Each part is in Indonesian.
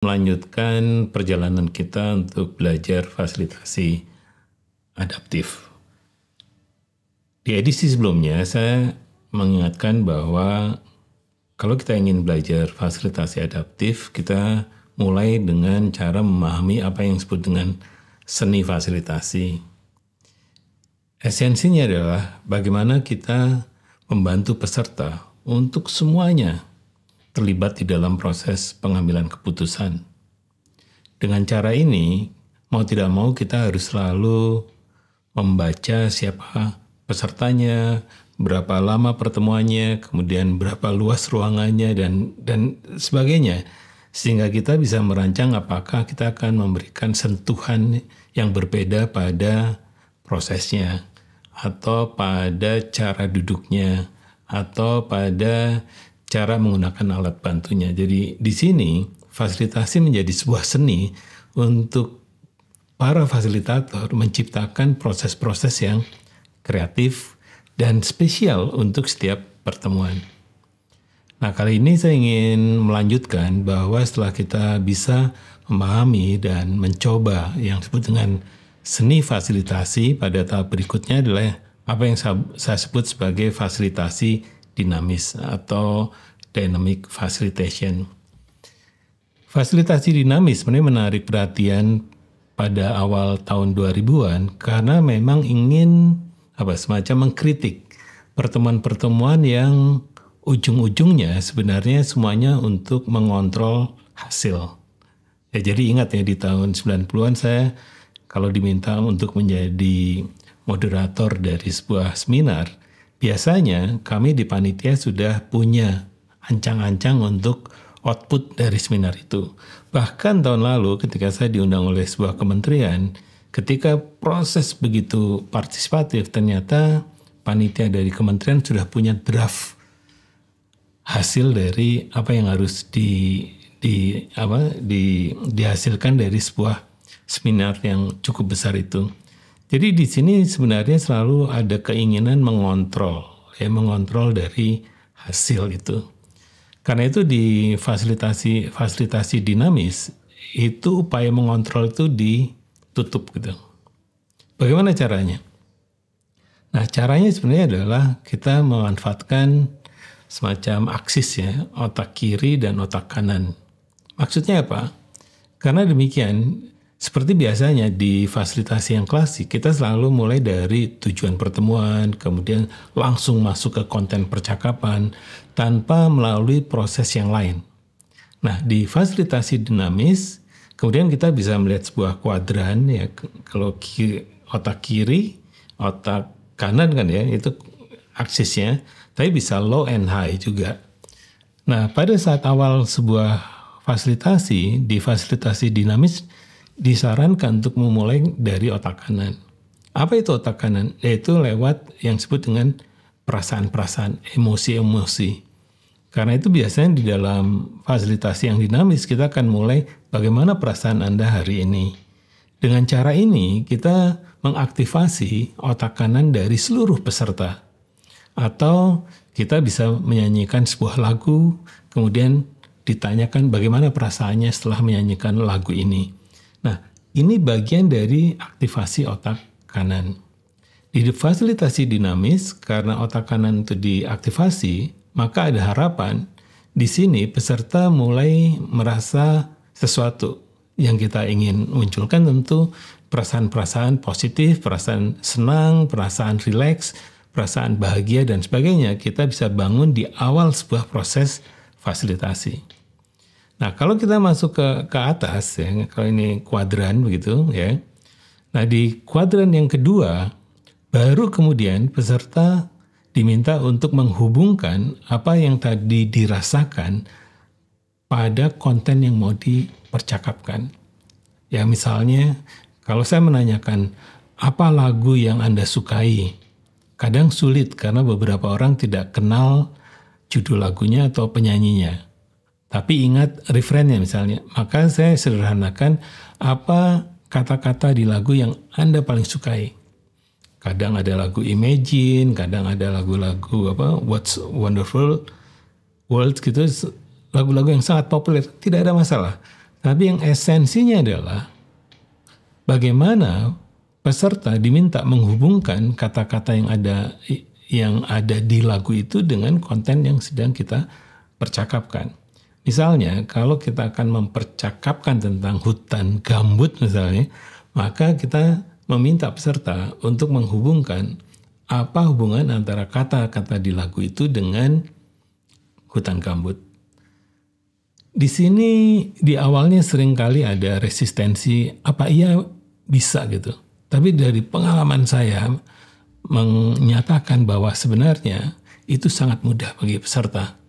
melanjutkan perjalanan kita untuk belajar fasilitasi adaptif. Di edisi sebelumnya saya mengingatkan bahwa kalau kita ingin belajar fasilitasi adaptif, kita mulai dengan cara memahami apa yang disebut dengan seni fasilitasi. Esensinya adalah bagaimana kita membantu peserta untuk semuanya terlibat di dalam proses pengambilan keputusan. Dengan cara ini, mau tidak mau kita harus selalu membaca siapa pesertanya, berapa lama pertemuannya, kemudian berapa luas ruangannya dan dan sebagainya. Sehingga kita bisa merancang apakah kita akan memberikan sentuhan yang berbeda pada prosesnya atau pada cara duduknya atau pada cara menggunakan alat bantunya. Jadi di sini fasilitasi menjadi sebuah seni untuk para fasilitator menciptakan proses-proses yang kreatif dan spesial untuk setiap pertemuan. Nah, kali ini saya ingin melanjutkan bahwa setelah kita bisa memahami dan mencoba yang disebut dengan seni fasilitasi pada tahap berikutnya adalah apa yang saya sebut sebagai fasilitasi dinamis atau dynamic facilitation. Fasilitasi dinamis sebenarnya menarik perhatian pada awal tahun 2000-an karena memang ingin apa semacam mengkritik pertemuan-pertemuan yang ujung-ujungnya sebenarnya semuanya untuk mengontrol hasil. Ya, jadi ingat ya di tahun 90-an saya kalau diminta untuk menjadi moderator dari sebuah seminar, Biasanya kami di panitia sudah punya ancang-ancang untuk output dari seminar itu. Bahkan tahun lalu ketika saya diundang oleh sebuah kementerian, ketika proses begitu partisipatif ternyata panitia dari kementerian sudah punya draft hasil dari apa yang harus di di apa di dihasilkan dari sebuah seminar yang cukup besar itu. Jadi di sini sebenarnya selalu ada keinginan mengontrol, ya mengontrol dari hasil itu. Karena itu di fasilitasi fasilitasi dinamis itu upaya mengontrol itu ditutup gitu. Bagaimana caranya? Nah caranya sebenarnya adalah kita memanfaatkan semacam aksis ya otak kiri dan otak kanan. Maksudnya apa? Karena demikian seperti biasanya di fasilitasi yang klasik, kita selalu mulai dari tujuan pertemuan, kemudian langsung masuk ke konten percakapan tanpa melalui proses yang lain. Nah, di fasilitasi dinamis, kemudian kita bisa melihat sebuah kuadran ya, kalau kiri, otak kiri, otak kanan kan ya, itu aksisnya, tapi bisa low and high juga. Nah, pada saat awal sebuah fasilitasi, di fasilitasi dinamis, disarankan untuk memulai dari otak kanan. Apa itu otak kanan? Yaitu lewat yang disebut dengan perasaan-perasaan, emosi-emosi. Karena itu biasanya di dalam fasilitasi yang dinamis kita akan mulai bagaimana perasaan Anda hari ini. Dengan cara ini kita mengaktifasi otak kanan dari seluruh peserta. Atau kita bisa menyanyikan sebuah lagu, kemudian ditanyakan bagaimana perasaannya setelah menyanyikan lagu ini. Ini bagian dari aktivasi otak kanan. Di fasilitasi dinamis, karena otak kanan itu diaktifasi, maka ada harapan di sini peserta mulai merasa sesuatu yang kita ingin munculkan tentu perasaan-perasaan positif, perasaan senang, perasaan rileks, perasaan bahagia dan sebagainya kita bisa bangun di awal sebuah proses fasilitasi. Nah, kalau kita masuk ke ke atas ya, kalau ini kuadran begitu ya. Nah, di kuadran yang kedua baru kemudian peserta diminta untuk menghubungkan apa yang tadi dirasakan pada konten yang mau dipercakapkan. Ya, misalnya kalau saya menanyakan apa lagu yang Anda sukai, kadang sulit karena beberapa orang tidak kenal judul lagunya atau penyanyinya. Tapi ingat referennya misalnya. Maka saya sederhanakan apa kata-kata di lagu yang Anda paling sukai. Kadang ada lagu Imagine, kadang ada lagu-lagu apa What's Wonderful World gitu, lagu-lagu yang sangat populer, tidak ada masalah. Tapi yang esensinya adalah bagaimana peserta diminta menghubungkan kata-kata yang ada yang ada di lagu itu dengan konten yang sedang kita percakapkan. Misalnya, kalau kita akan mempercakapkan tentang hutan gambut misalnya, maka kita meminta peserta untuk menghubungkan apa hubungan antara kata-kata di lagu itu dengan hutan gambut. Di sini di awalnya sering kali ada resistensi apa iya bisa gitu. Tapi dari pengalaman saya menyatakan bahwa sebenarnya itu sangat mudah bagi peserta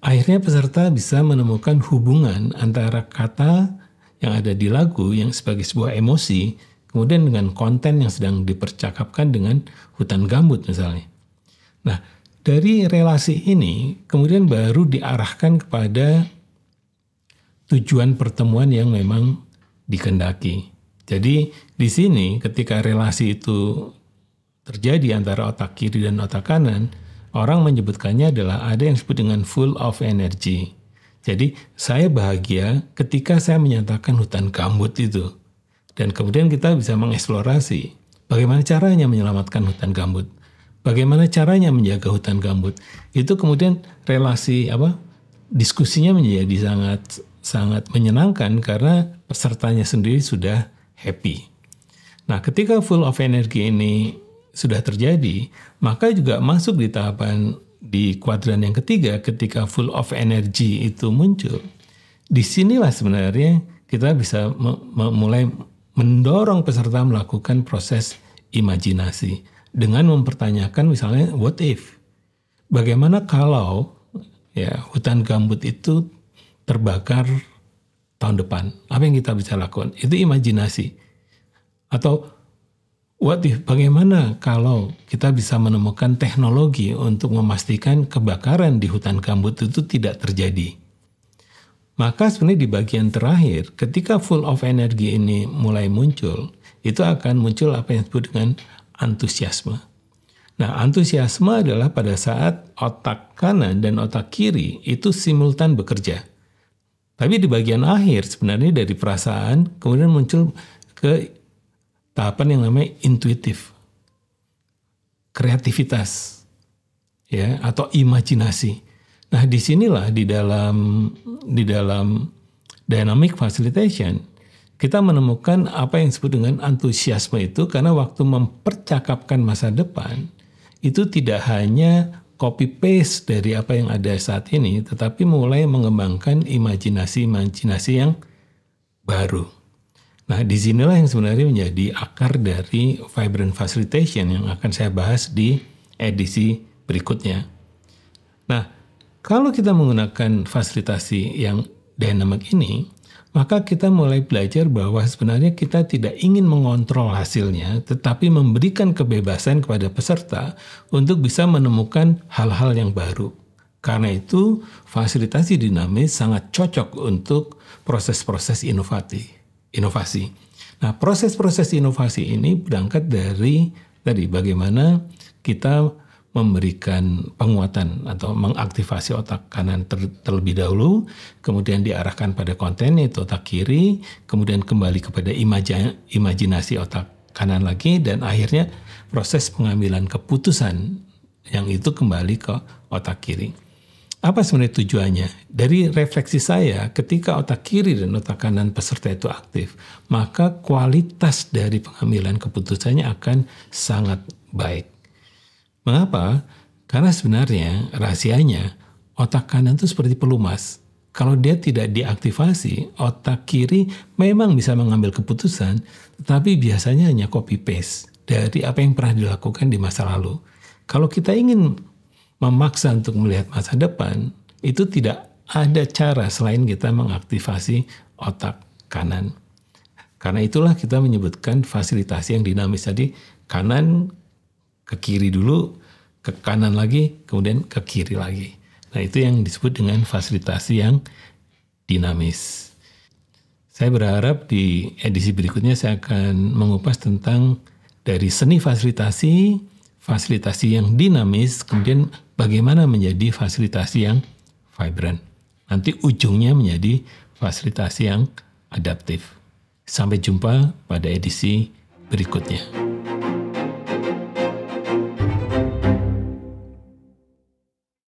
Akhirnya peserta bisa menemukan hubungan antara kata yang ada di lagu yang sebagai sebuah emosi, kemudian dengan konten yang sedang dipercakapkan dengan hutan gambut misalnya. Nah, dari relasi ini kemudian baru diarahkan kepada tujuan pertemuan yang memang dikendaki. Jadi di sini ketika relasi itu terjadi antara otak kiri dan otak kanan, Orang menyebutkannya adalah ada yang disebut dengan full of energy. Jadi saya bahagia ketika saya menyatakan hutan gambut itu. Dan kemudian kita bisa mengeksplorasi bagaimana caranya menyelamatkan hutan gambut. Bagaimana caranya menjaga hutan gambut. Itu kemudian relasi apa? Diskusinya menjadi sangat sangat menyenangkan karena pesertanya sendiri sudah happy. Nah, ketika full of energy ini sudah terjadi, maka juga masuk di tahapan di kuadran yang ketiga ketika full of energy itu muncul. Di sinilah sebenarnya kita bisa mulai mendorong peserta melakukan proses imajinasi dengan mempertanyakan misalnya what if? Bagaimana kalau ya hutan gambut itu terbakar tahun depan? Apa yang kita bisa lakukan? Itu imajinasi. Atau What bagaimana kalau kita bisa menemukan teknologi untuk memastikan kebakaran di hutan gambut itu tidak terjadi? Maka sebenarnya di bagian terakhir, ketika full of energy ini mulai muncul, itu akan muncul apa yang disebut dengan antusiasme. Nah, antusiasme adalah pada saat otak kanan dan otak kiri itu simultan bekerja. Tapi di bagian akhir sebenarnya dari perasaan kemudian muncul ke tahapan yang namanya intuitif, kreativitas, ya atau imajinasi. Nah di sinilah di dalam di dalam dynamic facilitation kita menemukan apa yang disebut dengan antusiasme itu karena waktu mempercakapkan masa depan itu tidak hanya copy paste dari apa yang ada saat ini, tetapi mulai mengembangkan imajinasi-imajinasi yang baru. Nah, di sinilah yang sebenarnya menjadi akar dari vibrant facilitation yang akan saya bahas di edisi berikutnya. Nah, kalau kita menggunakan fasilitasi yang dynamic ini, maka kita mulai belajar bahwa sebenarnya kita tidak ingin mengontrol hasilnya, tetapi memberikan kebebasan kepada peserta untuk bisa menemukan hal-hal yang baru. Karena itu, fasilitasi dinamis sangat cocok untuk proses-proses inovatif inovasi. Nah, proses-proses inovasi ini berangkat dari tadi bagaimana kita memberikan penguatan atau mengaktifasi otak kanan ter, terlebih dahulu, kemudian diarahkan pada konten itu otak kiri, kemudian kembali kepada imaja, imajinasi otak kanan lagi, dan akhirnya proses pengambilan keputusan yang itu kembali ke otak kiri. Apa sebenarnya tujuannya? Dari refleksi saya, ketika otak kiri dan otak kanan peserta itu aktif, maka kualitas dari pengambilan keputusannya akan sangat baik. Mengapa? Karena sebenarnya rahasianya otak kanan itu seperti pelumas. Kalau dia tidak diaktifasi, otak kiri memang bisa mengambil keputusan, tetapi biasanya hanya copy paste dari apa yang pernah dilakukan di masa lalu. Kalau kita ingin memaksa untuk melihat masa depan, itu tidak ada cara selain kita mengaktifasi otak kanan. Karena itulah kita menyebutkan fasilitasi yang dinamis tadi, kanan ke kiri dulu, ke kanan lagi, kemudian ke kiri lagi. Nah itu yang disebut dengan fasilitasi yang dinamis. Saya berharap di edisi berikutnya saya akan mengupas tentang dari seni fasilitasi, fasilitasi yang dinamis, kemudian bagaimana menjadi fasilitasi yang vibrant. Nanti ujungnya menjadi fasilitasi yang adaptif. Sampai jumpa pada edisi berikutnya.